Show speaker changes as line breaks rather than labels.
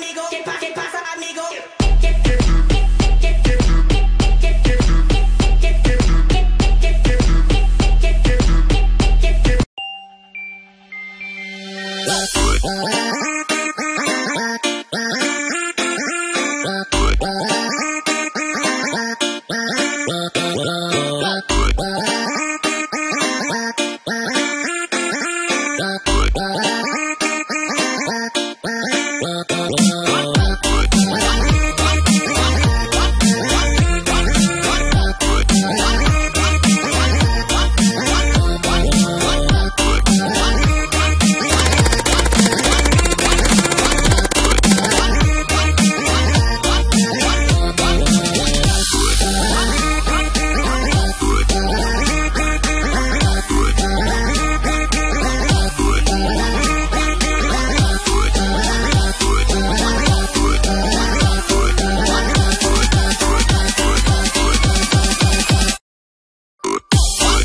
amigo? ¿Qué, pa qué pasa, amigo?